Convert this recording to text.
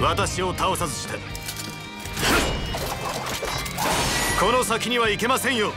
私を倒さずして。この先には行けませんよ。